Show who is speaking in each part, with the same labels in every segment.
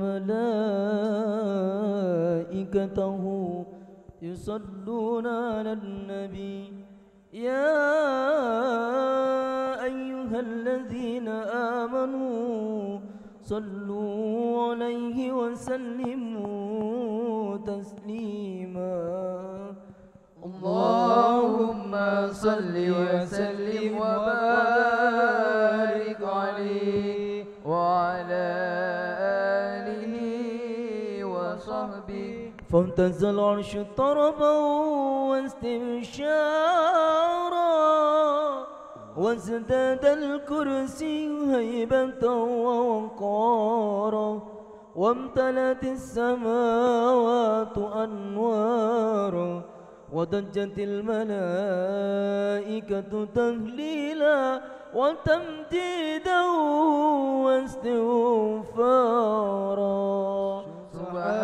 Speaker 1: ملائكته يصلون على النبي. يا أيها الذين آمنوا صلوا عليه وسلموا تسليما.
Speaker 2: اللهم صل وسلم
Speaker 1: فامتز العرش طربا واستبشارا. وازداد الكرسي هيبة ووقارا. وامتلت السماوات أنوارا. وضجت الملائكة تهليلا. وتمجيدا واستغفارا.
Speaker 2: سبحان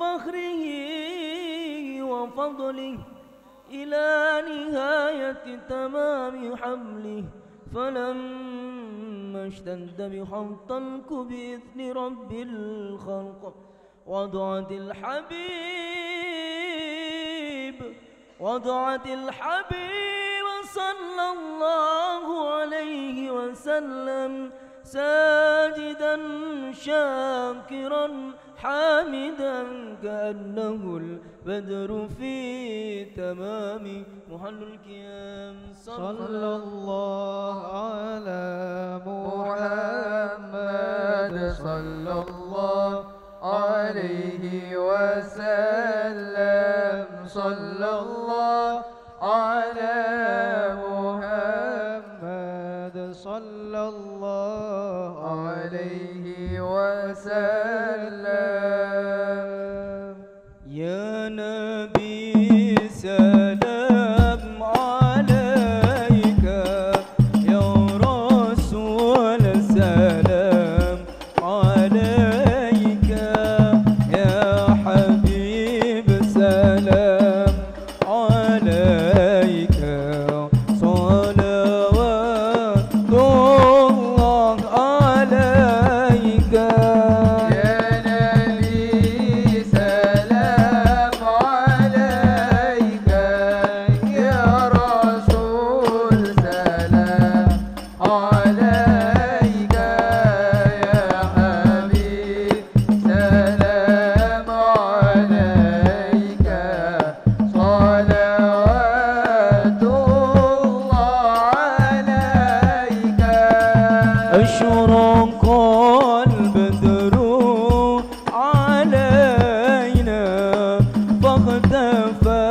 Speaker 1: فخره وفضله إلى نهاية تمام حمله فلما اشتد بحط الك بإذن رب الخلق وضعت الحبيب وضعت الحبيب صلى الله عليه وسلم ساجدا شاكرا حامدا كأنه البدر في تمام محل القيام.
Speaker 3: صلى الله على
Speaker 2: محمد
Speaker 1: نبي سلام
Speaker 2: comfort.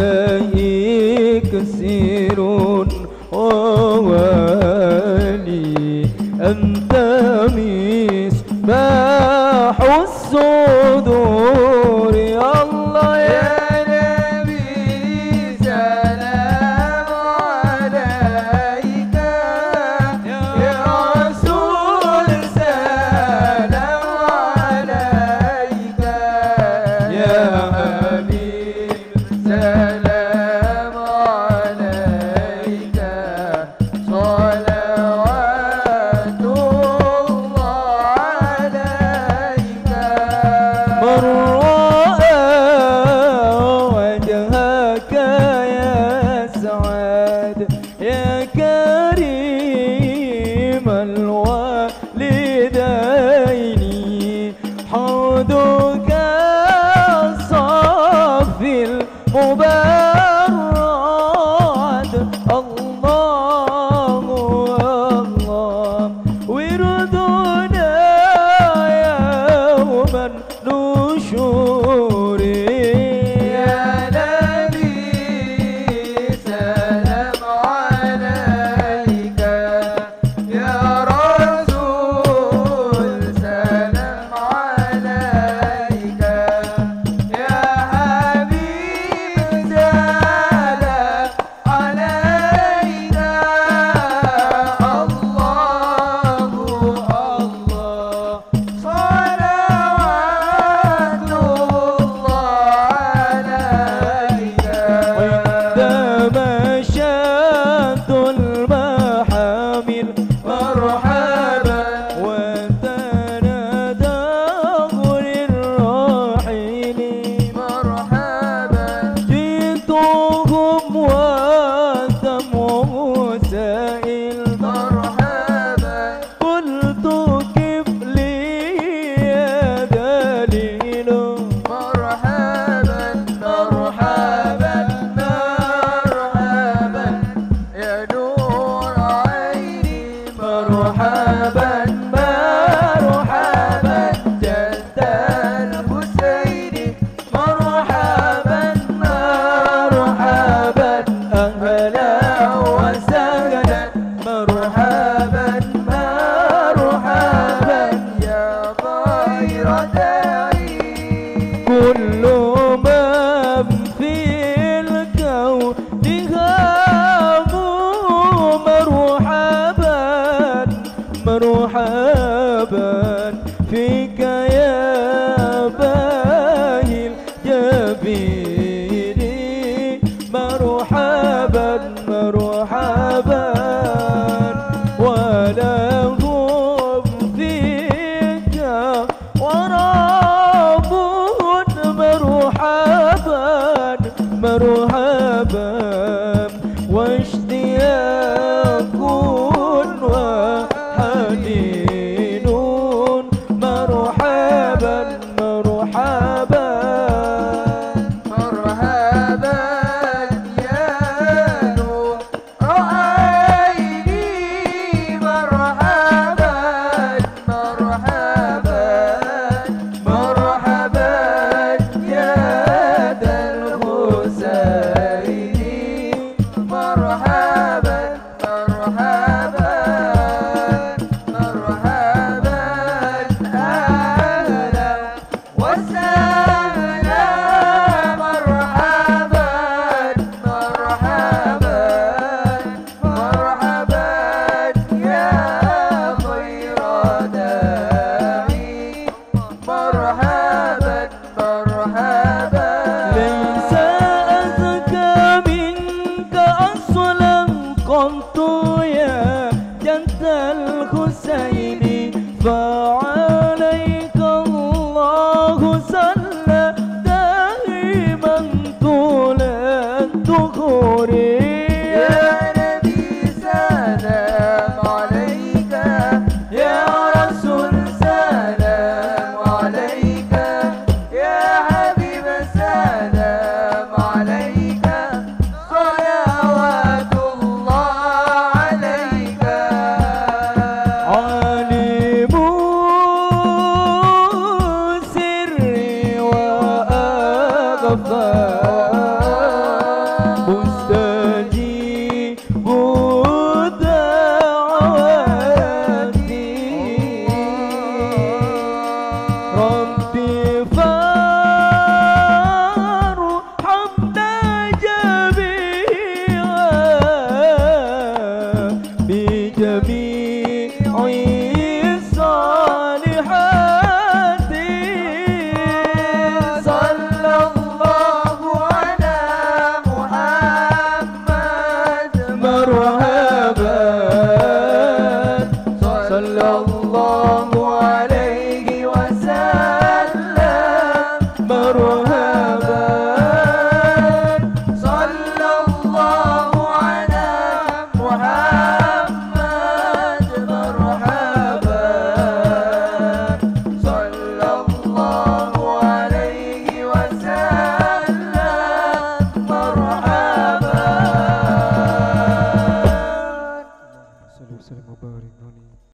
Speaker 1: أنت إكسير وولي أنت مصباح الصدور baba